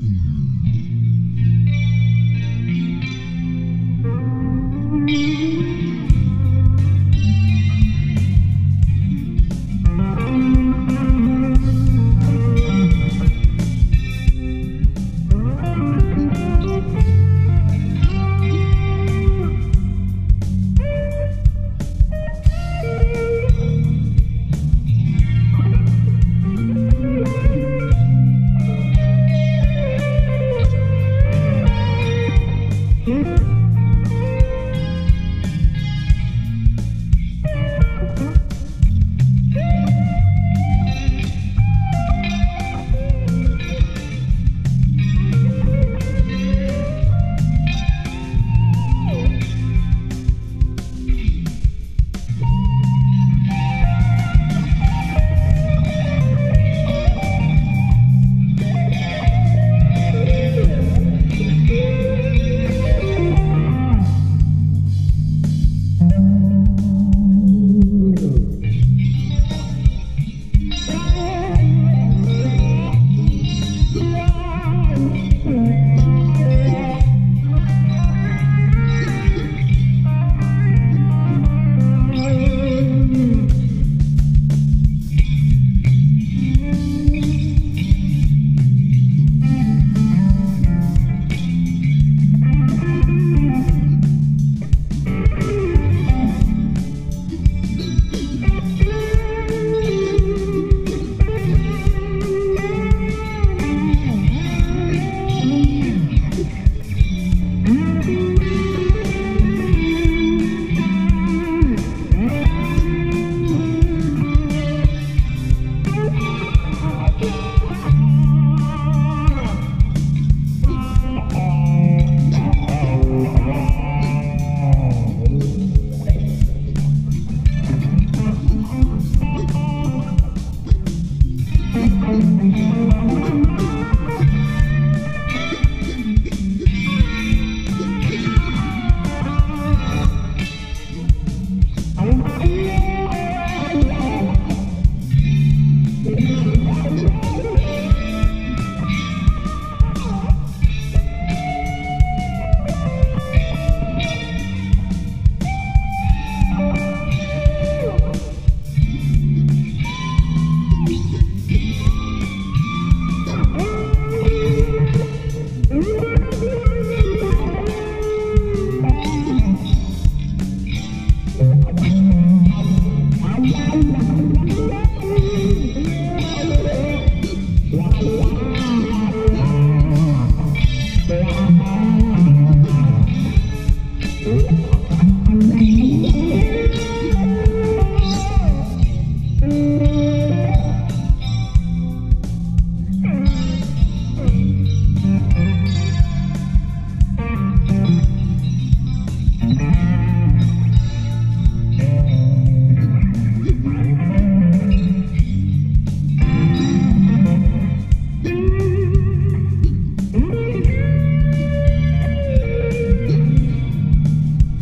Mm-hmm.